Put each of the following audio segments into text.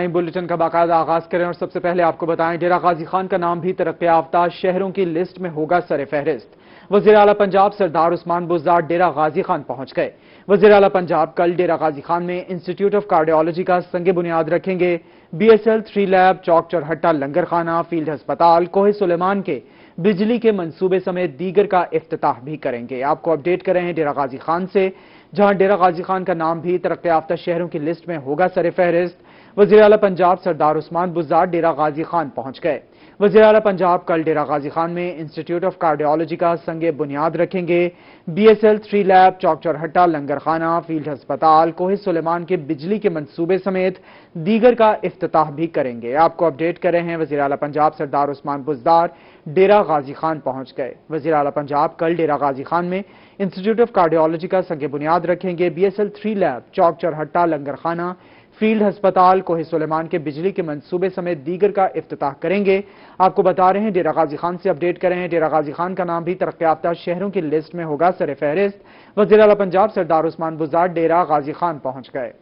Bulletin का बाकायदा आगाज़ करें और सबसे पहले आपको बताएँ, डेरा गाजी खान का नाम भी तरक्की याफ्ता शहरों की लिस्ट में होगा सर फहरिस्त। वज़ीर अला पंजाब सरदार उस्मान बुजार डेरा गाजी खान पहुँच गए। वज़ीर अला पंजाब कल डेरा गाजी खान में इंस्टीट्यूट ऑफ़ कार्डियोलॉजी का संग बुनियाद रखेंगे। बीएसएल थ्री लैब, चौक चौरहट्टा लंगर खाना फ़ील्ड अस्पताल, कोहे सुलेमान के बिजली के मंसूबे समेत दीगर का इफ्तः भी करेंगे। आपको अपडेट कर हैं डेरा गाजी खान से, जहाँ डेरा गाजी खान का नाम भी तरक्की याफ्ता शहरों की लिस्ट में होगा सर फहरिस्त। वज़ीर अला पंजाब सरदार उस्मान बुजार डेरा गाजी खान पहुँच गए। वज़ीर अला पंजाब कल डेरा गाजी खान में इंस्टीट्यूट ऑफ़ कार्डियोलॉजी का संग बुनियाद रखेंगे। बीएसएल थ्री लैब चौक चौरहट्टा लंगर खाना फ़ील्ड अस्पताल, कोहे सुलेमान के बिजली के मंसूबे समेत दीगर का इफ्तः भी करेंगे। आपको अपडेट कर रहे हैं वज़ीर अला पंजाब सरदार उस्मान बुजदार डेरा गाजी खान पहुँच गए। वज़ीर अला पंजाब कल डेरा गाजी खान में इंस्टीट्यूट ऑफ़ कार्डियोलॉजी का संग बुनियाद रखेंगे। बीएसएल थ्री लैब चौक चौरहट्टा लंगर खाना फ़ील्ड अस्पताल कोहे सुलेमान के बिजली के मंसूबे समेत दीगर का इफ्ताह करेंगे। आपको बता रहे हैं, डेरा गाजी खान से अपडेट करें। हैं डेरा गाजी खान का नाम भी तरक्याफ्ता शहरों की लिस्ट में होगा, सर फहरिस्त। वज़ीर पंजाब सरदार उस्मान बुजार, डेरा गाजी खान पहुँच गए।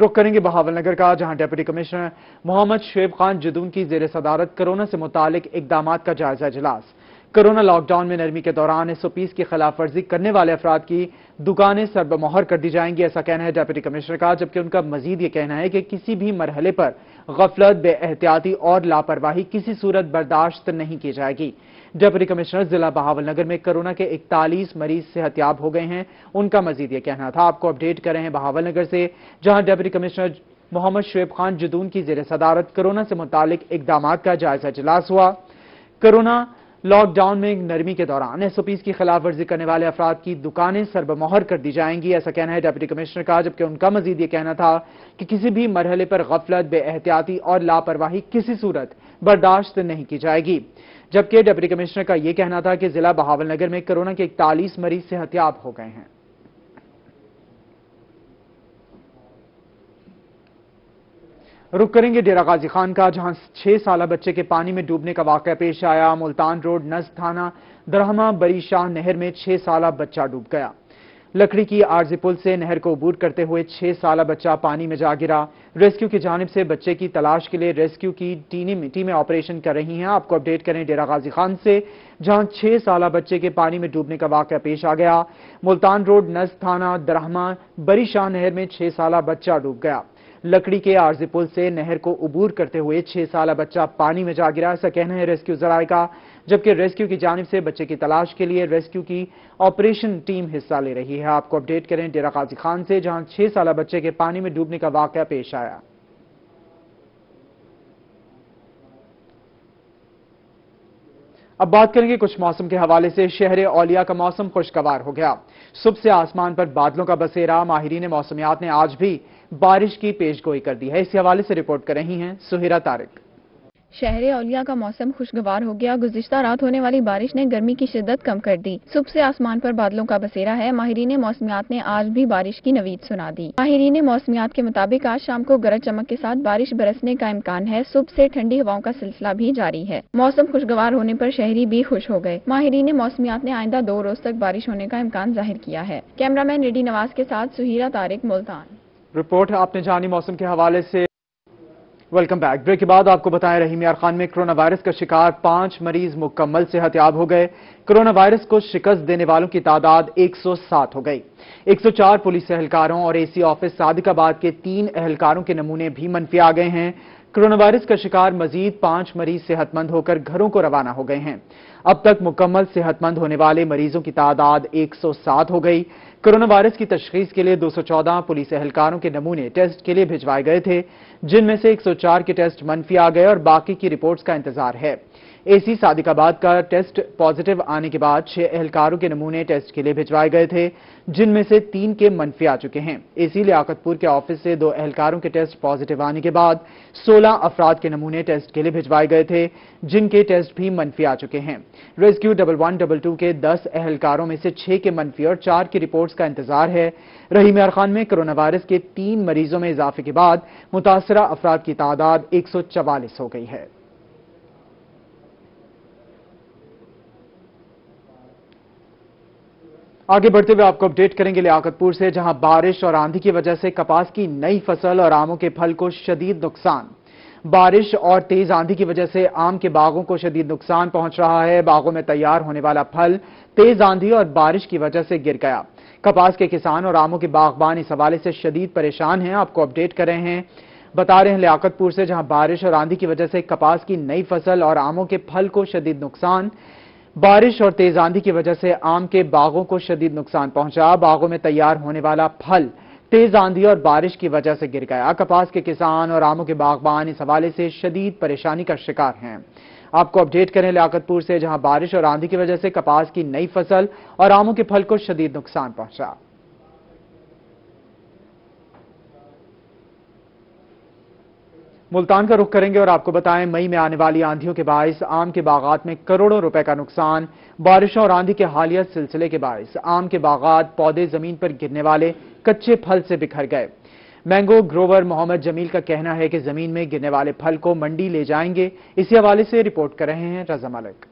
रुख करेंगे बहावलनगर का, जहाँ डेप्यूटी कमिश्नर मोहम्मद शेब खान जदून की जेर सदारत कोरोना से मुतालिक इकदाम का जायजा इजलास। कोरोना लॉकडाउन में नरमी के दौरान एसओपीज की खिलाफ वर्जी करने वाले अफराद की दुकानें सरबमोहर कर दी जाएँगी, ऐसा कहना है डेप्यूटी कमिश्नर का, जबकि उनका मजीद ये कहना है कि किसी भी मरहले पर गफलत बेहतियाती और लापरवाही किसी सूरत बर्दाश्त नहीं की जाएगी। डेप्यूटी कमिश्नर जिला बहावलनगर में कोरोना के इकतालीस मरीज़ सेहतियाब हो गए हैं, उनका मजीद ये कहना था। आपको अपडेट कर हैं बहावलनगर से, जहाँ डेप्यूटी कमिश्नर मोहम्मद शुएब खान जदून की जेर सदारत कोरोना से मुतालिक इकदाम का जायजा इजलास हुआ। कोरोना लॉकडाउन में नरमी के दौरान एसओपीज की खिलाफ वर्जी करने वाले अफराद की दुकानें सरबमोहर कर दी जाएँगी, ऐसा कहना है डिप्टी कमिश्नर का, जबकि उनका मजीद यह कहना था कि किसी भी मरहले पर गफलत बेहतियाती और लापरवाही किसी सूरत बर्दाश्त नहीं की जाएगी। जबकि डिप्टी कमिश्नर का यह कहना था कि जिला बहावलनगर में कोरोना के इकतालीस मरीज़ सेहतियाब हो गए हैं। रुक करेंगे डेरा गाजी खान का, जहाँ छह साल बच्चे के पानी में डूबने का वाक़ पेश आया। मुल्तान रोड, नज थाना, दरहमा बरी शाह नहर में छह साल बच्चा डूब गया। लकड़ी की आरजी पुल से नहर को अबूर करते हुए छह साल बच्चा पानी में जा गिरा। रेस्क्यू की जानब से बच्चे की तलाश के लिए रेस्क्यू की टीमें ऑपरेशन कर रही हैं। आपको अपडेट करें डेरा गाजी खान से, जहाँ छह साल बच्चे के पानी में डूबने का वाक़ पेश आ गया। मुल्तान रोड, नज थाना, दरहमा बरी शाह नहर में छह साल बच्चा डूब गया। लकड़ी के आरजी पुल से नहर को उबूर करते हुए छह साल बच्चा पानी में जा गिरा। ऐसा कहना है रेस्क्यू जराये का, जबकि रेस्क्यू की जानब से बच्चे की तलाश के लिए रेस्क्यू की ऑपरेशन टीम हिस्सा ले रही है। आपको अपडेट करें डेरा काजी खान से, जहाँ छह साल बच्चे के पानी में डूबने का वाक़ पेश आया। अब बात करेंगे कुछ मौसम के हवाले से। शहर औलिया का मौसम खुशगवार हो गया। सुबह से आसमान पर बादलों का बसेरा। माहरीन मौसमियात ने आज भी बारिश की पेशगोई कर दी है। इसी हवाले से रिपोर्ट कर रही हैं सुहेरा तारिक। शहर औलिया का मौसम खुशगवार हो गया। गुजशत रात होने वाली बारिश ने गर्मी की शिद्दत कम कर दी। सुबह से आसमान पर बादलों का बसेरा है। माहिरीन मौसमियात ने आज भी बारिश की नवीद सुना दी। माहिरीन मौसमियात के मुताबिक आज शाम को गरज चमक के साथ बारिश बरसने का इम्कान है। सुबह से ठंडी हवाओं का सिलसिला भी जारी है। मौसम खुशगवार होने पर शहरी भी खुश हो गए। माहिरीन मौसमियात ने आइंदा दो रोज तक बारिश होने का इम्कान ज़ाहिर किया है। कैमरामैन रेडी नवाज़ के साथ सुहीरा तारिक, मुल्तान। रिपोर्ट आपने जानी मौसम के हवाले से। वेलकम बैक ब्रेक के बाद आपको बताएँ रहीम यार खान में कोरोना वायरस का शिकार पाँच मरीज़ मुकम्मल सेहतियाब हो गए। कोरोना वायरस को शिकस्त देने वालों की तादाद 107 हो गई। 104 पुलिस एहलकारों और एसी ऑफ़िस सादिकाबाद के तीन एहलकारों के नमूने भी मनफी आ गए हैं। कोरोना वायरस का शिकार मजीद पाँच मरीज़ सेहतमंद होकर घरों को रवाना हो गए हैं। अब तक मुकम्मल सेहतमंद होने वाले मरीजों की तादाद 107 हो गई। कोरोना वायरस की तशखीस के लिए 214 पुलिस एहलकारों के नमूने टेस्ट के लिए भिजवाए गए थे, जिनमें से 104 के टेस्ट मनफी आ गए और बाकी की रिपोर्ट्स का इंतज़ार है। एसी सादिकाबाद का टेस्ट पॉजिटिव आने के बाद छह एहलकारों के नमूने टेस्ट के लिए भिजवाए गए थे, जिनमें से तीन के मनफी आ चुके हैं। एसी लियाकतपुर के ऑफ़िस से दो एहलकारों के टेस्ट पॉजिटिव आने के बाद 16 अफराद के नमूने टेस्ट के लिए भिजवाए गए थे, जिनके टेस्ट भी मनफी आ चुके हैं। Rescue double one, double two के दस एहलकारों में से छह के मनफी और चार की रिपोर्ट्स का इंतज़ार है। रहीम खान में कोरोना वायरस के तीन मरीजों में इजाफे के बाद मुतासरा अफराद की तादाद एक हो गई है। आगे बढ़ते हुए आपको अपडेट करेंगे लियाकतपुर से, जहाँ बारिश और आंधी की वजह से कपास की नई फ़सल और आमों के फल को शदीद नुकसान। बारिश और तेज आंधी की वजह से आम के बागों को शदीद नुकसान पहुँच रहा है। बागों में तैयार होने वाला फल तेज आंधी और बारिश की वजह से गिर गया। कपास के किसान और आमों के बागबान इस हवाले से शदीद परेशान हैं। आपको अपडेट कर रहे हैं, बता रहे हैं लियाकतपुर से, जहाँ बारिश और आंधी की वजह से कपास की नई फ़सल और आमों के फल को शदीद नुकसान। बारिश और तेज आंधी की वजह से आम के बागों को शदीद नुकसान पहुँचा। बागों में तैयार होने वाला फल तेज आंधी और बारिश की वजह से गिर गया। कपास के किसान और आमों के बागबान इस हवाले से शदीद परेशानी का शिकार हैं। आपको अपडेट करें लियाकतपुर से, जहाँ बारिश और आंधी की वजह से कपास की नई फ़सल और आमों के फल को शदीद नुकसान पहुँचा। मुल्तान का रुख करेंगे और आपको बताएँ, मई में आने वाली आंधियों के बायस आम के बागात में करोड़ों रुपए का नुकसान, बारिशों और आंधी के हालिया सिलसिले के बायस आम के बागात, पौधे ज़मीन पर गिरने वाले कच्चे फल से बिखर गए। मैंगो ग्रोवर मोहम्मद जमील का कहना है कि ज़मीन में गिरने वाले फल को मंडी ले जाएँगे। इसी हवाले से रिपोर्ट कर रहे हैं रजा मलिक।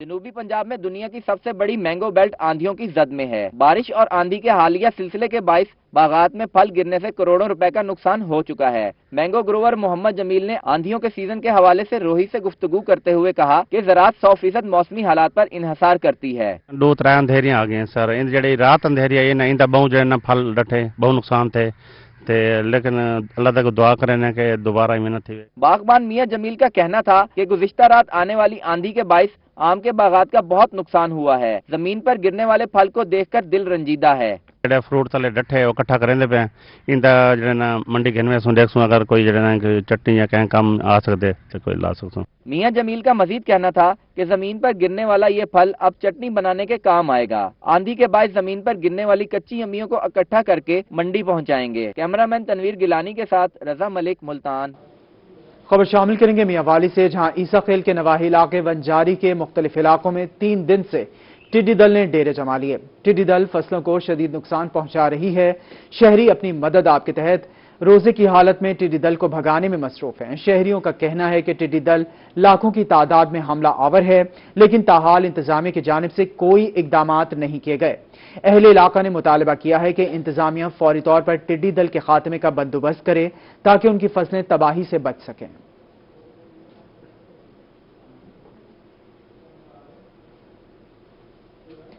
जनूबी पंजाब में दुनिया की सबसे बड़ी मैंगो बेल्ट आंधियों की जद में है। बारिश और आंधी के हालिया सिलसिले के बाईस बागात में फल गिरने से करोड़ों रुपए का नुकसान हो चुका है। मैंगो ग्रोवर मोहम्मद जमील ने आंधियों के सीज़न के हवाले से रोही से गुफ्तगू करते हुए कहा कि ज़रात सौ फ़ीसद मौसमी हालात पर इन्हसार करती है। दो त्रै अंधेरियाँ आ गए सर। इन जेह्ड़ी रात अंधेरी आई ना इंदा बहुत जो फल डटे बहुत नुकसान थे। ते लेकिन अल्लाह तक दुआ करें कि दोबारा मेहनत थी। बागबान मियाँ जमील का कहना था कि गुजश्ता रात आने वाली आंधी के बाईस आम के बागात का बहुत नुकसान हुआ है। ज़मीन पर गिरने वाले फल को देखकर दिल रंजीदा है। ਜਿਹੜੇ ਫਰੂਟ ਥੱਲੇ ਡੱਠੇ ਉਹ ਇਕੱਠਾ ਕਰਿੰਦੇ ਪਏ ਇੰਦਾ ਜਿਹੜੇ ਨਾ ਮੰਡੀ ਗਿਣਵੇਂ ਸੁਣ ਦੇਖਸੂ ਅਗਰ ਕੋਈ ਜਿਹੜੇ ਨਾ ਕੋਈ ਚਟਨੀ ਜਾਂ ਕਹੀਂ ਕੰਮ ਆ ਸਕਦੇ ਤੇ ਕੋਈ ਲਾ सकते मियां जमील का मजीद कहना था कि जमीन पर गिरने वाला ये फल अब चटनी बनाने के काम आएगा आंधी के बाद जमीन पर गिरने वाली कच्ची अम्मियों को इकट्ठा करके मंडी पहुंचाएंगे कैमरामैन तनवीर गिलानी के साथ रजा मलिक मुल्तान खबर शामिल करेंगे मियावाली से जहां ईसा खेल के नवाही इलाके वंजारी के मुख्तलिफ इलाकों में तीन दिन से टिड्डी दल ने डेरे जमा लिए। टिड्डी दल फ़सलों को शदीद नुकसान पहुँचा रही है। शहरी अपनी मदद आपके तहत रोज़े की हालत में टिड्डी दल को भगाने में मसरूफ हैं। शहरियों का कहना है कि टिड्डी दल लाखों की तादाद में हमला आवर है, लेकिन ताहाल इंतजामिया की जानब से कोई इकदाम नहीं किए गए। अहले इलाका ने मुतालबा किया है कि इंतजामिया फौरी तौर पर टिड्डी दल के खात्मे का बंदोबस्त करे ताकि उनकी फ़सलें तबाही से बच सकें।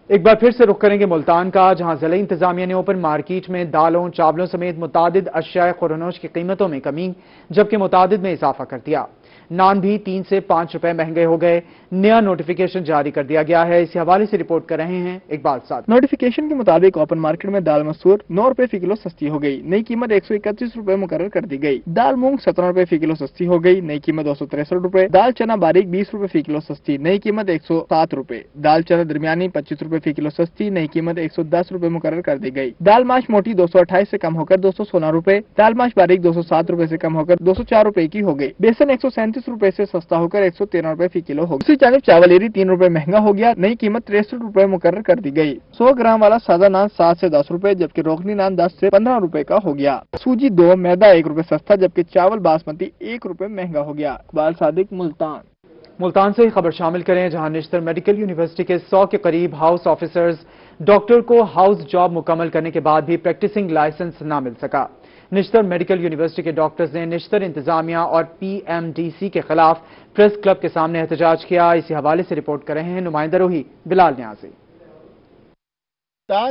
एक बार फिर से रुख करेंगे मुल्तान का, जहाँ ज़िले इंतजामिया ने ओपन मार्केट में दालों, चावलों समेत मुताद अशिया खुरनोश की कीमतों में कमी, जबकि मुताद में इजाफा कर दिया। नान भी तीन से पाँच रुपए महँगे हो गए। नया नोटिफिकेशन जारी कर दिया गया है। इसी हवाले से रिपोर्ट कर रहे हैं इकबाल साथ नोटिफिकेशन के मुताबिक ओपन मार्केट में दाल मसूर नौ रुपए फ़ी किलो सस्ती हो गई। नई कीमत एक सौ इकतीस रूपए मुकर कर दी गई। दाल मूंग सत्रह रुपए फ़ी किलो सस्ती हो गई। नई कीमत दो सौ तिरसठ रूपए। दाल चना बारीक बीस रूपए फ़ी किलो सस्ती। नई कीमत एक सौ सात रूपए। दाल चना दरमियानी पच्चीस रूपए फ़ी किलो सस्ती। नई कीमत एक सौ दस रूपए मुकर कर दी गई। दाल माश मोटी दो सौ अट्ठाईस ऐसी कम होकर दो सौ सोलह रूपए। दाल माश बारीक दो सौ सात रूपए ऐसी कम होकर दो सौ चार रूपए की हो गई। बेसन एक सौ सैंतीस रूपए ऐसी सस्ता होकर एक सौ तेरह रूपए फ़ी किलो हो दूसरी जानब चावल एरी तीन रूपए महँगा हो गया, नई कीमत तिरसठ रूपए मुकर कर दी गई। सौ ग्राम वाला सादा नान सात से दस रूपए, जबकि रोकनी नान दस से पंद्रह रूपए का हो गया। सूजी दो, मैदा एक रूपए सस्ता, जबकि चावल बासमती एक रूपए महँगा हो गया। इकबाल सादिक, मुल्तान। मुल्तान से खबर शामिल करें, जहाँ निश्तर मेडिकल यूनिवर्सिटी के सौ के करीब हाउस ऑफिसर्स डॉक्टर को हाउस जॉब मुकम्मल करने के बाद भी प्रैक्टिसिंग लाइसेंस न मिल सका। निश्तर मेडिकल यूनिवर्सिटी के डॉक्टर्स ने निश्तर इंतजामिया और पीएमडीसी के खिलाफ प्रेस क्लब के सामने एहतजाज किया। इसी हवाले से रिपोर्ट कर रहे हैं नुमाइंदा रोही बिलाल न्याजी।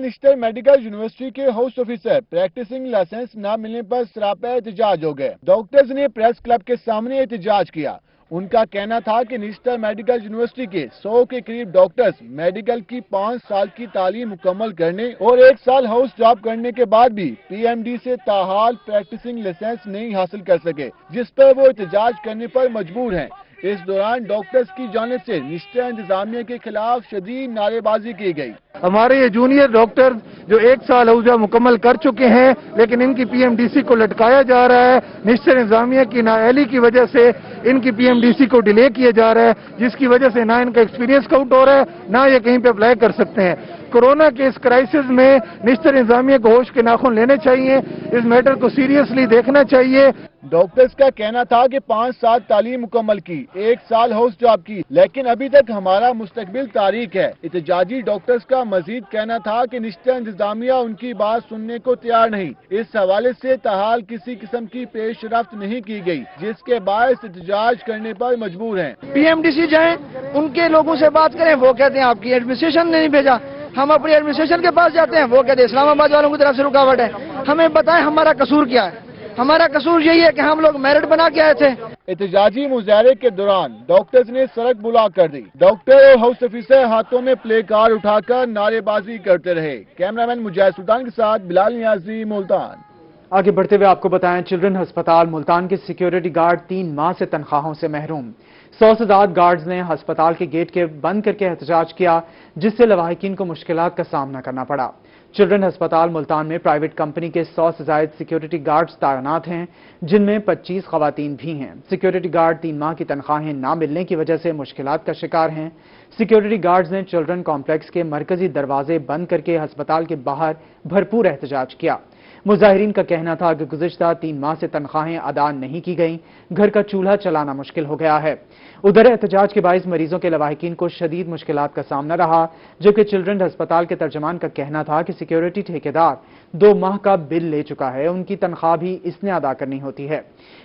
निश्तर मेडिकल यूनिवर्सिटी के हाउस ऑफिसर प्रैक्टिसिंग लाइसेंस न मिलने पर सरापा एहतजाज हो गए। डॉक्टर्स ने प्रेस क्लब के सामने एहतजाज किया। उनका कहना था कि निश्तर मेडिकल यूनिवर्सिटी के 100 के करीब डॉक्टर्स मेडिकल की पाँच साल की तालीम मुकम्मल करने और एक साल हाउस जॉब करने के बाद भी पीएमडी से ताहाल प्रैक्टिसिंग लाइसेंस नहीं हासिल कर सके, जिस पर वो एहतजाज करने पर मजबूर हैं। इस दौरान डॉक्टर्स की जानब से निश्चय इंतजामिया के खिलाफ शदीद नारेबाजी की गई। हमारे ये जूनियर डॉक्टर जो एक साल हौजा मुकम्मल कर चुके हैं, लेकिन इनकी पीएमडीसी को लटकाया जा रहा है। निश्चय इंतजामिया की नाअहली की वजह से इनकी पीएमडीसी को डिले किया जा रहा है, जिसकी वजह से ना इनका एक्सपीरियंस काउट हो रहा है, ना ये कहीं पे अप्लाई कर सकते हैं। कोरोना के इस क्राइसिस में निश्चर इंतजामिया को होश के नाखुन लेने चाहिए। इस मैटर को सीरियसली देखना चाहिए। डॉक्टर्स का कहना था कि पाँच साल तालीम मुकम्मल की एक साल हाउस जॉब की लेकिन अभी तक हमारा मुस्तकबिल तारीख है। एहतजाजी डॉक्टर्स का मजीद कहना था कि निश्चित इंतजामिया उनकी बात सुनने को तैयार नहीं। इस हवाले से तहाल किसी किस्म की पेश रफ्त नहीं की गई जिसके बायस एहतजाज करने पर मजबूर हैं। पीएमडीसी जाएँ उनके लोगों से बात करें वो कहते हैं आपकी एडमिनिस्ट्रेशन ने नहीं भेजा। हम अपनी एडमिनिस्ट्रेशन के पास जाते हैं। वो कहते हैं इस्लामाबाद वालों की तरफ़ से रुकावट है। हमें बताएँ हमारा कसूर क्या है? हमारा कसूर यही है कि हम लोग मेरिट बना के आए थे। एहतजाजी मुजाहरे के दौरान डॉक्टर्स ने सड़क बुला कर दी। डॉक्टर और हाउस ऑफिसर हाथों में प्ले कार्ड उठाकर नारेबाजी करते रहे। कैमरामैन मुजाहिद सुल्तान के साथ बिलाल नियाजी मुल्तान। आगे बढ़ते हुए आपको बताएँ चिल्ड्रन अस्पताल मुल्तान के सिक्योरिटी गार्ड तीन माह से तनख्वाहों से महरूम। सौ से ज़्यादा गार्ड्स ने अस्पताल के गेट के बंद करके एहतजाज किया, जिससे लवाहिकीन को मुश्किल का सामना करना पड़ा। चिल्ड्रन अस्पताल मुल्तान में प्राइवेट कंपनी के सौ से ज़्यादा सिक्योरिटी गार्ड्स तैनात हैं, जिनमें 25 खवतान भी हैं। सिक्योरिटी गार्ड तीन माह की तनख्वाहें ना मिलने की वजह से मुश्किल का शिकार हैं। सिक्योरिटी गार्ड्स ने चिल्ड्रन कॉम्प्लेक्स के मरकजी दरवाजे बंद करके अस्पताल के बाहर भरपूर एहतजाज किया। मुजाहरीन का कहना था कि गुजशत तीन माह से तनख्वाहें अदा नहीं की गई। घर का चूल्हा चलाना मुश्किल हो गया है। उधर एहतजाज के बायस मरीजों के लवाहिकीन को शदीद मुश्किल का सामना रहा जबकि चिल्ड्रन अस्पताल के तर्जमान का कहना था कि सिक्योरिटी ठेकेदार दो माह का बिल ले चुका है, उनकी तनख्वाह भी इसने अदा करनी होती है।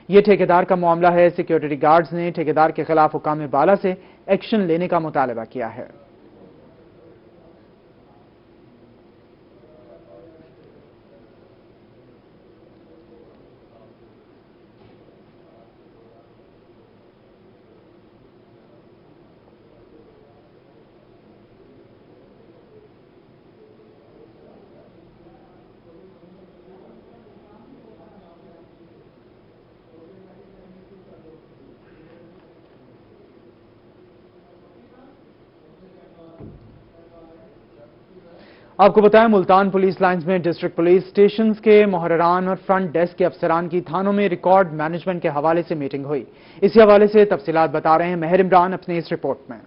ये ठेकेदार का मामला है, सिक्योरिटी गार्ड्स ने ठेकेदार के खिलाफ हुकाम बाला से एक्शन लेने का मुतालबा किया है। आपको बताएँ, मुल्तान पुलिस लाइंस में डिस्ट्रिक्ट पुलिस स्टेशन के मोहरान और फ्रंट डेस्क के अफसरान की थानों में रिकॉर्ड मैनेजमेंट के हवाले से मीटिंग हुई। इसी हवाले से तफसीत बता रहे हैं, मेहर इमरान अपनी इस रिपोर्ट में।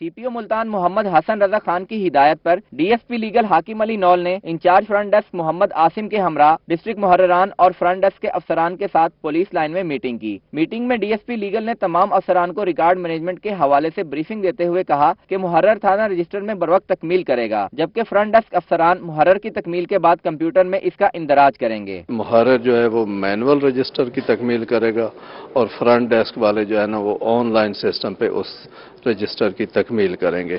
सीपीओ मुल्तान मोहम्मद हसन रजा खान की हिदायत पर डीएसपी लीगल हाकिम अली नौल ने incharge front desk Mohammad Asim के हमरा, डिस्ट्रिक्ट मुहर्रान और फ्रंट डेस्क के अफसरान के साथ पुलिस लाइन में मीटिंग की। मीटिंग में डीएसपी लीगल ने तमाम अफसरान को रिकॉर्ड मैनेजमेंट के हवाले से ब्रीफिंग देते हुए कहा कि मुहर्र थाना रजिस्टर में बर वक्त तकमील करेगा, जबकि फ्रंट डेस्क अफसरान मुहर्र की तकमील के बाद कंप्यूटर में इसका इंदराज करेंगे। मुहर्र जो है वो मैनुअल रजिस्टर की तकमील करेगा और फ्रंट डेस्क वाले जो है ना वो ऑनलाइन सिस्टम पे उस रजिस्टर की तकमील करेंगे,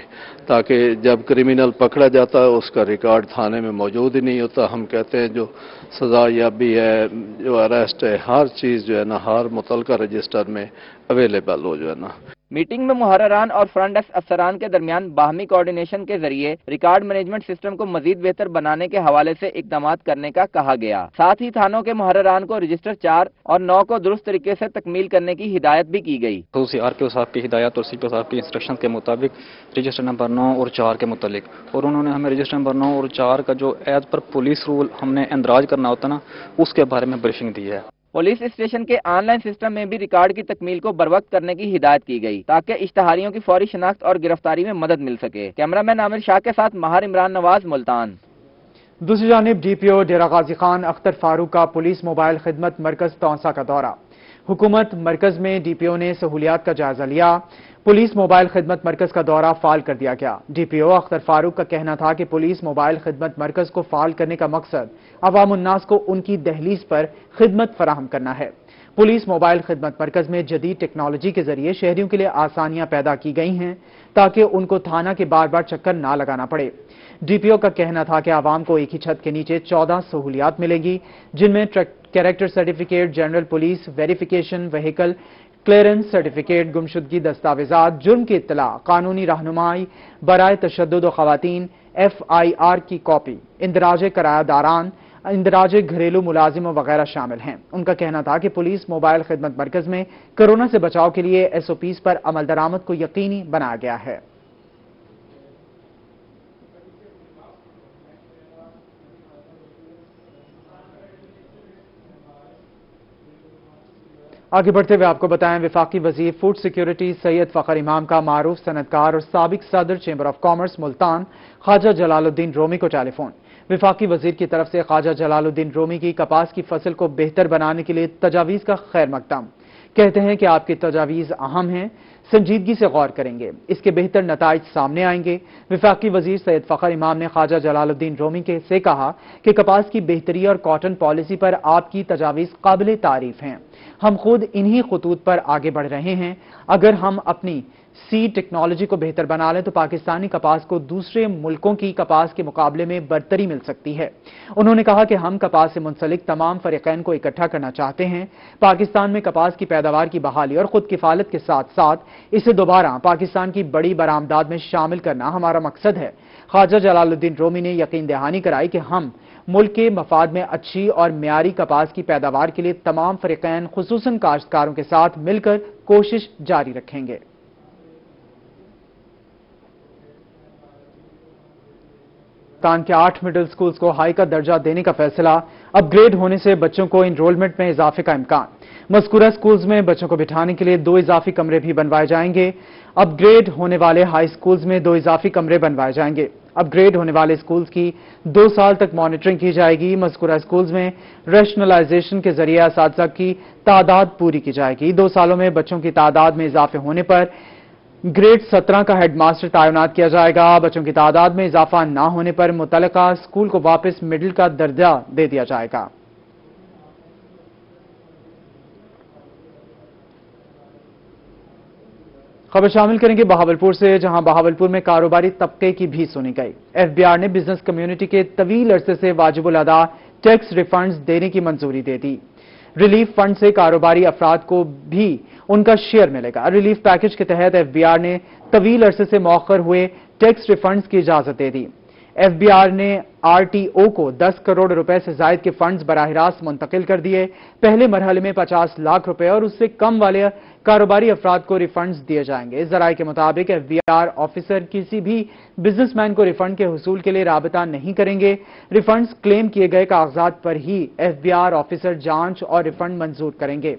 ताकि जब क्रिमिनल पकड़ा जाता है, उसका रिकॉर्ड थाने में मौजूद ही नहीं होता। हम कहते हैं जो सजा याबी है, जो अरेस्ट है, हर चीज़ जो है ना, हर मुतलका रजिस्टर में अवेलेबल हो जो है ना। मीटिंग में मुहर्रान और फ्रंट डेस्क अफसरान के दरमियान बाहमी कोऑर्डिनेशन के ज़रिए रिकॉर्ड मैनेजमेंट सिस्टम को मजीद बेहतर बनाने के हवाले से इकदाम करने का कहा गया। साथ ही थानों के मुहर्रान को रजिस्टर चार और नौ को दुरुस्त तरीके से तकमील करने की हिदायत भी की गई। तो आर पी साहब की हिदायत और सी पी साहब की इंस्ट्रक्शन के मुताबिक रजिस्टर नंबर नौ और चार के मुतलिक। और उन्होंने हमें रजिस्टर नंबर नौ और चार का जो एज पर पुलिस रूल हमने इंदराज करना होता ना, उसके बारे में ब्रीफिंग दी है। पुलिस स्टेशन के ऑनलाइन सिस्टम में भी रिकॉर्ड की तकमील को बरवक्त करने की हिदायत की गई, ताकि इश्तहारियों की फौरी शनाख्त और गिरफ्तारी में मदद मिल सके। कैमरामैन आमिर शाह के साथ माहर इमरान नवाज़, मुल्तान। दूसरी जानब D P O Dera Ghazi Khan Akhtar Farooq का पुलिस मोबाइल खिदमत मरकज तौसा का दौरा। हुकूमत मरकज में डी पी ओ ने सहूलियात का जायजा लिया। पुलिस मोबाइल खिदमत मरकज का दौरा फाल कर दिया गया। डीपीओ अख्तर फारूक का कहना था कि पुलिस मोबाइल खिदमत मरकज को फाल करने का मकसद अवाम उन्नास को उनकी दहलीज पर खिदमत फराहम करना है। पुलिस मोबाइल खिदमत मरकज में जदीद टेक्नोलॉजी के ज़रिए शहरियों के लिए आसानियाँ पैदा की गई हैं ताकि उनको थाना के बार बार चक्कर ना लगाना पड़े। डीपीओ का कहना था कि आवाम को एक ही छत के नीचे चौदह सहूलियात मिलेंगी, जिनमें character certificate, general police, verification, vehicle clearance certificate, गुमशुदगी दस्तावेजात, जुर्म की इतला कानूनी रहनुमाई, बरए तशद खातन एफ़ आई आर की कॉपी, इंदराज करायादारान इंदराज घरेलू मुलाजिम वगैरह शामिल हैं। उनका कहना था कि पुलिस मोबाइल खिदमत मरकज में कोरोना से बचाव के लिए एस ओ पीज पर अमल दरामद को यकीनी बनाया गया है। आगे बढ़ते हुए आपको बताएँ, विफाकी वज़ीर, फ़ूड सिक्योरिटी, सैयद फ़खर इमाम का मारूफ सनतकार और सबक सदर chamber of commerce Multan Khawaja Jalaluddin Rumi को टेलीफोन। विफाकी वज़ीर की तरफ़ से ख्वाजा जलालुद्दीन रोमी की कपास की फ़सल को बेहतर बनाने के लिए तजावीज का खैर मकदम। कहते हैं कि आपकी तजावीज अहम हैं संजीदगी से गौर करेंगे। इसके बेहतर नतज सामने आएँगे। विफाकी वज़ीर सैयद फखर इमाम ने ख्वाजा जलालुद्दीन रोमी के से कहा कि कपास की बेहतरी और कॉटन पॉलिसी पर आपकी तजावीज काबिल तारीफ़ हैं। हम खुद इन्हीं खतूत पर आगे बढ़ रहे हैं। अगर हम अपनी सी टेक्नोलॉजी को बेहतर बना लें तो पाकिस्तानी कपास को दूसरे मुल्कों की कपास के मुकाबले में बरतरी मिल सकती है। उन्होंने कहा कि हम कपास से मुंसलिक तमाम फरीकैन को इकट्ठा करना चाहते हैं। पाकिस्तान में कपास की पैदावार की बहाली और खुद किफालत के साथ साथ इसे दोबारा पाकिस्तान की बड़ी बरामदाद में शामिल करना हमारा मकसद है। ख्वाजा जलालुद्दीन रोमी ने यकीन दहानी कराई कि हम मुल्क के मफाद में अच्छी और म्यारी कपास की पैदावार के लिए तमाम फरीकैन खसूस काश्तकारों के साथ मिलकर कोशिश जारी रखेंगे। पाकिस्तान के आठ मिडिल स्कूल्स को हाई का दर्जा देने का फैसला। अपग्रेड होने से बच्चों को इनरोलमेंट में इजाफे का इम्कान। मस्कुरा स्कूल्स में बच्चों को बिठाने के लिए दो इजाफी कमरे भी बनवाए जाएँगे। अपग्रेड होने वाले हाई स्कूल्स में दो इजाफी कमरे बनवाए जाएँगे। अपग्रेड होने वाले स्कूल्स की दो साल तक मॉनिटरिंग की जाएगी। मस्कुरा स्कूल्स में रेशनलाइजेशन के ज़रिए इस की तादाद पूरी की जाएगी। दो सालों में बच्चों की तादाद में इजाफे होने पर ग्रेड 17 का हेडमास्टर तैनात किया जाएगा। बच्चों की तादाद में इजाफा न होने पर मुतल स्कूल को वापस मिडिल का दर्जा दे दिया जाएगा। खबर शामिल करेंगे बहावलपुर से, जहाँ बहावलपुर में कारोबारी तबके की भी सुनी गई। एफबीआर ने बिज़नेस कम्युनिटी के तवील अरसे से वाजिबुल अदा टैक्स रिफंड्स देने की मंजूरी दे दी। रिलीफ फंड से कारोबारी अफराद को भी उनका शेयर मिलेगा। रिलीफ पैकेज के तहत एफबीआर ने तवील अरसे से मौखर हुए टैक्स रिफंड्स की इजाज़त दे दी। एफबीआर ने आरटीओ को 10 करोड़ रुपए से जायद के फंड्स बराह रास्त मुंतकिल कर दिए। पहले मरहले में 50 लाख रुपए और उससे कम वाले कारोबारी अफराद को रिफंड्स दिए जाएँगे। जराये के मुताबिक एफबीआर ऑफिसर किसी भी बिजनेसमैन को रिफंड के हसूल के लिए रबता नहीं करेंगे। रिफंड्स क्लेम किए गए कागजात पर ही एफबीआर ऑफिसर जाँच और रिफंड मंजूर करेंगे।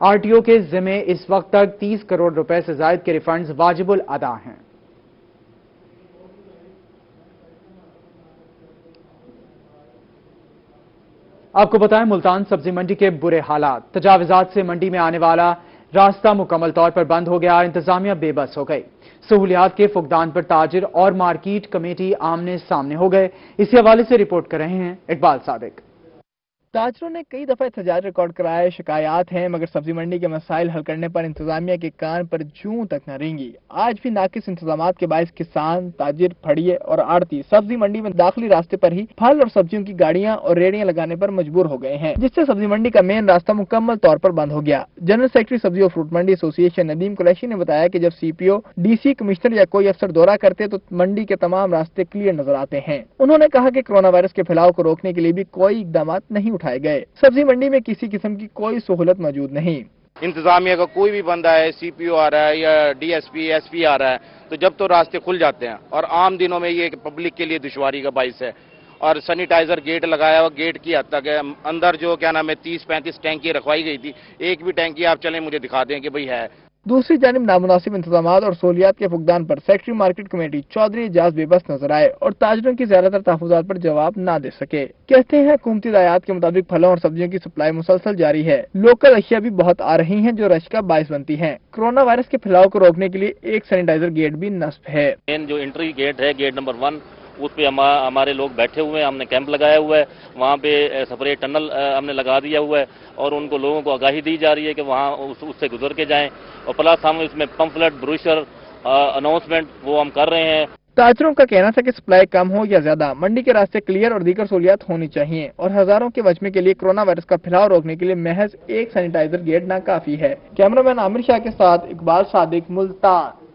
आरटीओ के जिम्मे इस वक्त तक 30 करोड़ रुपए से जायद के रिफंड्स वाजिबुल अदा हैं। आपको बताएँ, मुल्तान सब्ज़ी मंडी के बुरे हालात। तजावजात से मंडी में आने वाला रास्ता मुकम्मल तौर पर बंद हो गया इंतजामिया बेबस हो गई। सहूलियात के फुकदान पर ताजिर और मार्केट कमेटी आमने सामने हो गए। इसी हवाले से रिपोर्ट कर रहे हैं इकबाल सादिक। ताजरों ने कई दफ़ा एहतजाज रिकॉर्ड कराए, शिकायत हैं, मगर सब्ज़ी मंडी के मसाइल हल करने पर इंतजामिया के कान पर जूं तक न रेंगी। आज भी नाकिस इंतज़ाम के बायस किसान, ताजिर फड़िए और आड़ती सब्ज़ी मंडी में दाखिली रास्ते पर ही फल और सब्जियों की गाड़ियाँ और रेडियाँ लगाने पर मजबूर हो गए हैं, जिससे सब्ज़ी मंडी का मेन रास्ता मुकम्मल तौर पर बंद हो गया। जनरल सेक्रेटरी सब्ज़ी और फ्रूट मंडी एसोसिएशन नदीम कुलैशी ने बताया की जब सीपीओ, डीसी कमिश्नर या कोई अफसर दौरा करते तो मंडी के तमाम रास्ते क्लियर नज़र आते हैं। उन्होंने कहा की कोरोना वायरस के फैलाव को रोकने के लिए भी कोई इकदाम नहीं उठाए गए। सब्ज़ी मंडी में किसी किस्म की कोई सहूलत मौजूद नहीं। इंतजामिया का कोई भी बंदा है सी पी ओ आ रहा है या D S P S P आ रहा है तो जब तो रास्ते खुल जाते हैं और आम दिनों में ये पब्लिक के लिए दुशारी का बाइस है। और सैनिटाइजर गेट लगाया हुआ गेट की हद तक है। अंदर जो क्या नाम है, तीस पैंतीस टैंकी रखवाई गई थी, एक भी टैंकी आप चले, मुझे दिखा दें कि भाई है। दूसरी जानब नामुनासिब इंतज़ाम और सहूलियात के फुकदान पर secretary market committee Chaudhry Ejaz बेबस नज़र आए और ताजरों की ज़्यादातर तहफात पर जवाब न दे सके। कहते हैं, हुकूमती दायात के मुताबिक फलों और सब्जियों की सप्लाई मुसलसल जारी है। लोकल अशिया भी बहुत आ रही है, जो रश का बायस बनती है। कोरोना वायरस के फैलाव को रोकने के लिए एक सैनिटाइजर गेट भी नस्ब है। जो एंट्री गेट है, गेट नंबर वन उस पर हमारे लोग बैठे हुए हैं हमने कैंप लगाया हुआ है वहाँ पे सफरे टनल हमने लगा दिया हुआ है और उनको लोगों को आगाही दी जा रही है कि वहाँ उस, उससे गुजर के जाएँ। और प्लस हम इसमें पम्फलेट ब्रूशर अनाउंसमेंट वो हम कर रहे हैं। ताजरों का कहना था कि सप्लाई कम हो या ज़्यादा मंडी के रास्ते क्लियर और दीगर सहूलियात होनी चाहिए और हज़ारों के वजमे के लिए कोरोना वायरस का फैलाव रोकने के लिए महज एक सैनिटाइजर गेट ना काफ़ी है। कैमरामैन आमिर शाह के साथ इकबाल सादिक मुल्तान।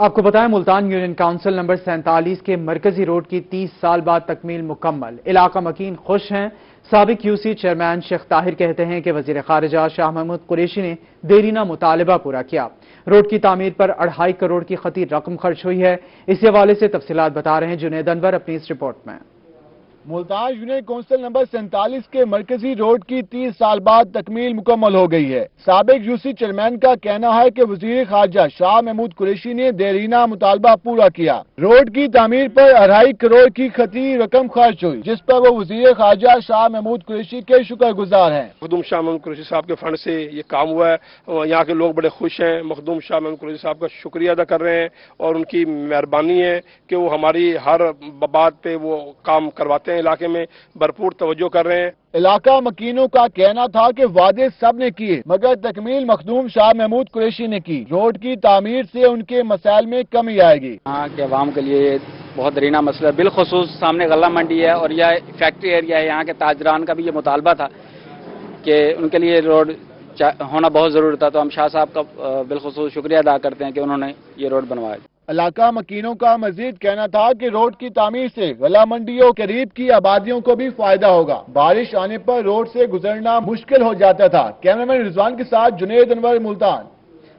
आपको बताएँ, मुल्तान यूनियन काउंसिल नंबर सैंतालीस के मरकजी रोड की 30 साल बाद तकमील मुकम्मल। इलाका मकीन खुश हैं। सबक यूसी चेयरमैन शेख ताहिर कहते हैं कि वज़ीर खारजा शाह महमूद कुरेशी ने देरीना मुतालबा पूरा किया। रोड की तामीर पर अढ़ाई करोड़ की खती रकम खर्च हुई है। इसी हवाले से तफसीत बता रहे हैं जुनेद अनवर अपनी इस रिपोर्ट में। मुल्तान यूनियन कौंसिल नंबर सैंतालीस के मरकजी रोड की तीस साल बाद तकमील मुकम्मल हो गई है। सबक यूसी चेयरमैन का कहना है कि वज़ीर खारजा शाह महमूद कुरैशी ने देरीना मुतालबा पूरा किया। रोड की तमीर पर अढ़ाई करोड़ की खती रकम खर्च हुई, जिस पर वो वज़ीर खारजा शाह महमूद कुरैशी के शुक्र गुजार है। मखदूम शाह महमूद कुरेशी साहब के फंड ऐसी ये काम हुआ है। यहाँ के लोग बड़े खुश हैं। मखदूम शाह महमूद कुरेशी साहब का शुक्रिया अदा कर रहे हैं और उनकी मेहरबानी है की वो हमारी हर बात पे वो काम करवाते हैं इलाके में भरपूर तवज्जो कर रहे हैं। इलाका मकीनों का कहना था कि वादे सबने किए मगर तकमील मखदूम शाह महमूद कुरैशी ने की। रोड की तामीर से उनके मसाइल में कमी आएगी। यहाँ के अवाम के लिए बहुत दरीना मसला है। बिलखसूस सामने गला मंडी है और यह फैक्ट्री एरिया है यहाँ के ताजरान का भी ये मुतालबा था कि उनके लिए रोड होना बहुत ज़रूरी था। तो हम शाह साहब का बिलखसूस शुक्रिया अदा करते हैं कि उन्होंने ये रोड बनवाया। इलाका मकीनों का मजीद कहना था कि रोड की तामीर से गला मंडियों, करीब की आबादियों को भी फ़ायदा होगा। बारिश आने पर रोड से गुजरना मुश्किल हो जाता था। कैमरामैन रिजवान के साथ जुनेद अनवर मुल्तान।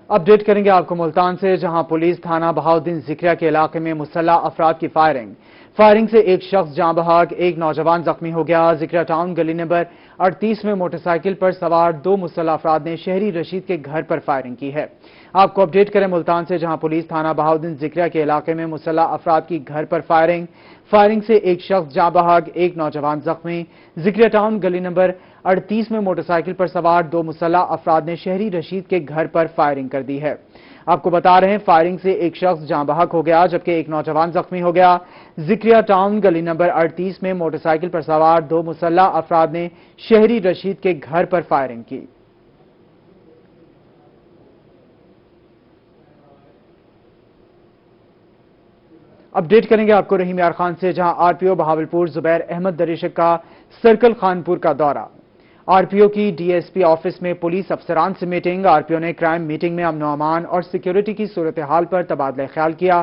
अपडेट करेंगे आपको मुल्तान से, जहाँ पुलिस थाना बहाउद्दीन जिक्रिया के इलाके में मुसल्ला अफराद की फायरिंग। फायरिंग से एक शख्स जाँ बहाक एक नौजवान जख्मी हो गया। जिक्रिया टाउन गली नंबर अड़तीस में मोटरसाइकिल पर सवार दो मुसल्ला अफराद ने शहरी रशीद के घर पर फायरिंग की है। आपको अपडेट करें मुल्तान से, जहाँ पुलिस थाना बहाउद्दीन जिक्रिया के इलाके में मुसल्ला अफराद की घर पर फायरिंग। फायरिंग से एक शख्स जाँ बहाक एक नौजवान जख्मी। जिक्रिया टाउन गली नंबर अड़तीस में मोटरसाइकिल पर सवार दो मुसल्ला अफराद ने शहरी रशीद के घर पर फायरिंग कर दी है। आपको बता रहे हैं फायरिंग से एक शख्स जाँ बहक हो गया, जबकि एक नौजवान जख्मी हो गया। जिक्रिया टाउन गली नंबर 38 में मोटरसाइकिल पर सवार दो मुसल्ला अफराद ने शहरी रशीद के घर पर फायरिंग की। अपडेट करेंगे आपको रहीम यार खान से, जहाँ आरपीओ बहावलपुर जुबैर अहमद दरिशक का सर्कल खानपुर का दौरा। आरपीओ की डीएसपी ऑफ़िस में पुलिस अफसरान से मीटिंग। आरपीओ ने क्राइम मीटिंग में अमनो अमान और सिक्योरिटी की सूरत हाल पर तबादला ख्याल किया।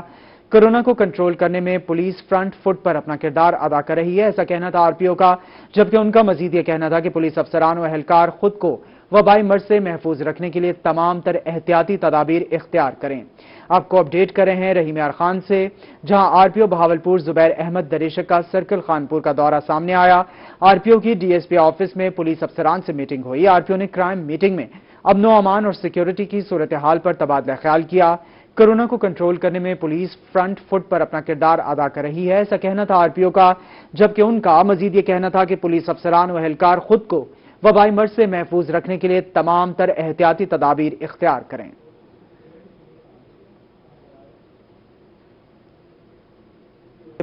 कोरोना को कंट्रोल करने में पुलिस फ्रंट फुट पर अपना किरदार अदा कर रही है, ऐसा कहना था आरपीओ का, जबकि उनका मजीद यह कहना था कि पुलिस अफसरान और एहलकार खुद को वबाई मर्ज से महफूज रखने के लिए तमाम तर एहतियाती तदाबीर इख्तियार करें। आपको अपडेट कर रहे हैं रहीम यार खान से, जहाँ आरपीओ बहावलपुर जुबैर अहमद दरेशक का सर्कल खानपुर का दौरा सामने आया। आरपीओ की डीएसपी ऑफ़िस में पुलिस अफसरान से मीटिंग हुई। आरपीओ ने क्राइम मीटिंग में अमनो अमान और सिक्योरिटी की सूरत हाल पर तबादला ख्याल किया। कोरोना को कंट्रोल करने में पुलिस फ्रंट फुट पर अपना किरदार अदा कर रही है, ऐसा कहना था आरपीओ का, जबकि उनका मजीद ये कहना था कि पुलिस अफसरान व खुद को वबाई मर्ज से महफूज रखने के लिए तमाम तर एहतियाती तदाबीर इख्तियार करें।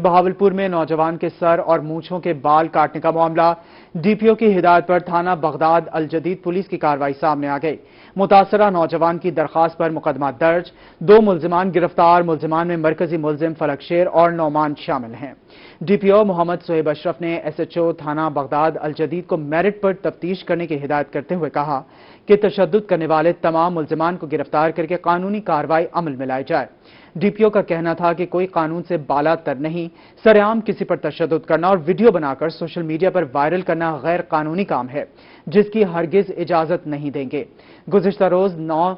बहावलपुर में नौजवान के सर और मूछों के बाल काटने का मामला। डीपीओ की हिदायत पर थाना बगदाद अलजदीद पुलिस की कार्रवाई सामने आ गई। मुतासरा नौजवान की दरखास्त पर मुकदमा दर्ज। दो मुलजमान गिरफ़्तार। मुलजमान में मरकजी मुलजिम फलक शेर और नौमान शामिल हैं। डीपीओ मोहम्मद सोहेब अशरफ ने एसएचओ थाना बगदाद अल जदीद को मेरिट पर तफ्तीश करने की हिदायत करते हुए कहा कि तशद करने वाले तमाम मुलजमान को गिरफ़्तार करके कानूनी कार्रवाई अमल में लाई जाए। डीपीओ का कहना था कि कोई कानून से बाला तर नहीं, सरेआम किसी पर तशद करना और वीडियो बनाकर सोशल मीडिया पर वायरल करना गैर कानूनी काम है, जिसकी हरगिज इजाज़त नहीं देंगे। गुजशत रोज नौ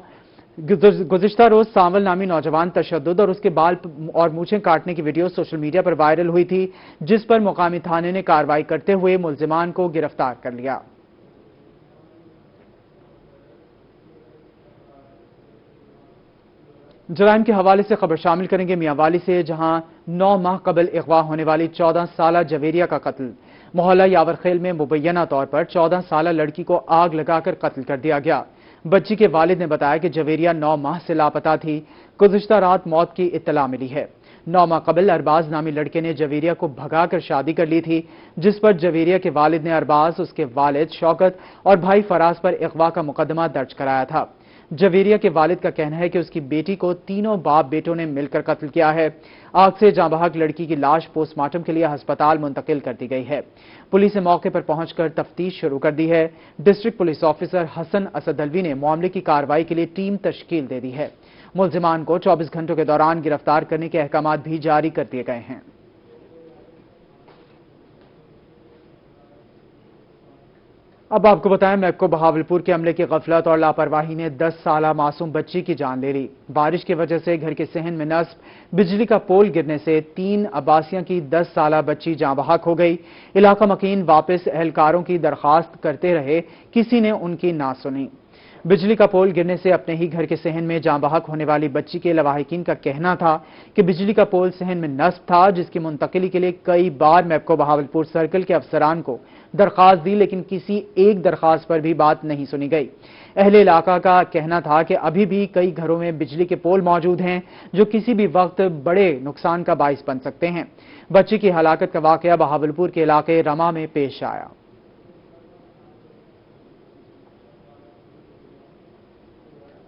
गुजशत रोज सांवल नामी नौजवान तशद और उसके बाल और मूछें काटने की वीडियो सोशल मीडिया पर वायरल हुई थी, जिस पर मुकामी थाने ने कार्रवाई करते हुए मुलजिमान को गिरफ़्तार कर लिया। जराइम के हवाले से खबर शामिल करेंगे मियावाली से, जहाँ नौ माह कबल अगवा होने वाली चौदह साल जवेरिया का कत्ल। मोहल्ला यावरखेल में मुबैना तौर पर चौदह साल लड़की को आग लगाकर कत्ल कर दिया गया। बच्ची के वालिद ने बताया कि जवेरिया नौ माह से लापता थी। गुजश्ता रात मौत की इतला मिली है। नौ माह कबल अरबाज नामी लड़के ने जवेरिया को भगाकर शादी कर ली थी, जिस पर जवेरिया के वालिद ने अरबाज, उसके वालिद, शौकत और भाई फराज पर अगवा का मुकदमा दर्ज कराया था। जवेरिया के वालिद का कहना है कि उसकी बेटी को तीनों बाप बेटों ने मिलकर कत्ल किया है। आग से जांबाग लड़की की लाश पोस्टमार्टम के लिए अस्पताल मुंतकिल कर दी गई है। पुलिस ने मौके पर पहुंचकर तफ्तीश शुरू कर दी है। District police officer Hassan Asadalvi ने मामले की कार्रवाई के लिए टीम तश्कील दे दी है। मुलजिमान को 24 घंटों के दौरान गिरफ़्तार करने के अहकाम भी जारी कर दिए गए हैं। अब आपको बताएँ मैपको बहावलपुर के हमले की गफलत और लापरवाही ने 10 साल मासूम बच्ची की जान ले ली। बारिश की वजह से घर के सहन में नस्ब बिजली का पोल गिरने से तीन अब्बासियाँ की 10 साल बच्ची जाँ बहाक हो गई। इलाका मकीन वापस एहलकारों की दरखास्त करते रहे, किसी ने उनकी ना सुनी। बिजली का पोल गिरने से अपने ही घर के सहन में जाँ बहक होने वाली बच्ची के लवाहिकीन का कहना था कि बिजली का पोल सहन में नस्ब था, जिसकी मुंतकली के लिए कई बार मैपको बहावलपुर सर्कल के अफसरान को दरखास्त दी, लेकिन किसी एक दरखास्त पर भी बात नहीं सुनी गई। अहले इलाका का कहना था कि अभी भी कई घरों में बिजली के पोल मौजूद हैं, जो किसी भी वक्त बड़े नुकसान का बाइस बन सकते हैं। बच्ची की हलाकत का वाकया बहावलपुर के इलाके रमा में पेश आया।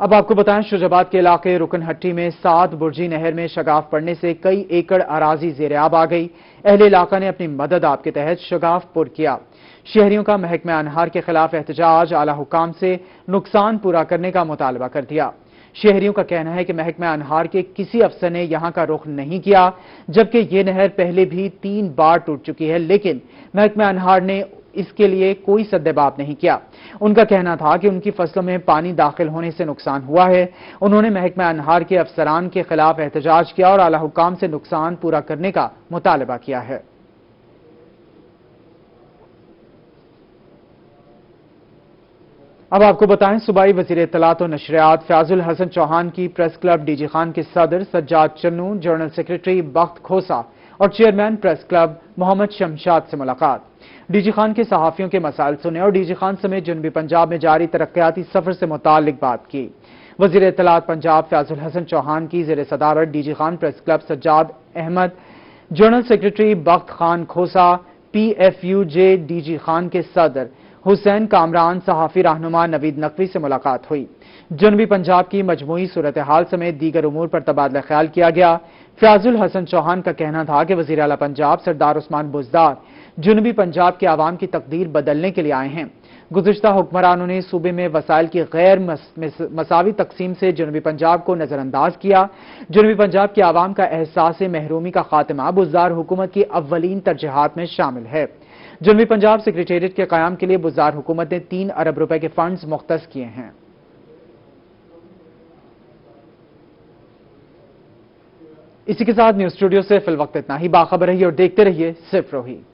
अब आपको बताएँ, शुजाबाद के इलाके रुकनहट्टी में सात बुर्जी नहर में शगाफ पड़ने से कई एकड़ अराजी जेरियाब आ गई। अहले इलाका ने अपनी मदद आपके तहत शगाफ पुर किया। शहरियों का महकमा अनहार के खिलाफ एहतजाज आला हुकाम से नुकसान पूरा करने का मुतालबा कर दिया। शहरियों का कहना है कि महकमा अनहार के किसी अफसर ने यहाँ का रुख नहीं किया, जबकि ये नहर पहले भी तीन बार टूट चुकी है, लेकिन महकमा अनहार ने इसके लिए कोई सद्देबाब नहीं किया। उनका कहना था कि उनकी फ़सलों में पानी दाखिल होने से नुकसान हुआ है। उन्होंने महकमा अनहार के अफसरान के खिलाफ एहतजाज किया और आला हुकाम से नुकसान पूरा करने का मुतालबा किया है। अब आपको बताएँ, सूबाई वज़ीर इतलात और नशरियात फ्याजुल हसन चौहान की प्रेस क्लब डीजी खान के सदर सज्जाद चन्नू जनरल सेक्रेटरी बख्त खोसा और chairman press club Mohammad Shamshad से मुलाकात। डीजी खान के सहाफियों के मसाइल सुने और डीजी खान समेत जनूबी पंजाब में जारी तरक्याती सफ़र से मुतालिक बात की। वज़ीर इतलात पंजाब फ्याजुल हसन चौहान की जेर सदारत, DG Khan press club Sajjad Ahmed general secretary Bakht Khan Khosa, P F U J, DG Khan के सदर हुसैन कामरान, सहाफी रहनुमा नवीद नकवी से मुलाकात हुई। जनूबी पंजाब की मजमूई सूरत हाल समेत दीगर उमूर पर तबादला ख्याल किया गया। फ्याजुल हसन चौहान का कहना था कि वज़ीर अला पंजाब सरदार उस्मान बुजदार जनूबी पंजाब के आवाम की तकदीर बदलने के लिए आए हैं। गुजशत हुक्मरानों ने सूबे में वसाइल की गैर मस, मस, मसावी तकसीम से जनूबी पंजाब को नजरअंदाज किया। जनूबी पंजाब के आवाम का एहसास महरूमी का खात्मा बुजार हुकूमत की अव्वलीन तरजीहत में शामिल है। जनूबी पंजाब सेक्रेटेरिएट के क्याम के लिए बुजार हुकूमत ने तीन अरब रुपए के फंड्स मुख्त किए हैं। इसी के साथ न्यूज़ स्टूडियो से फिल वक्त इतना ही। बाखबर रहिए और देखते रहिए सिर्फ़ रोही।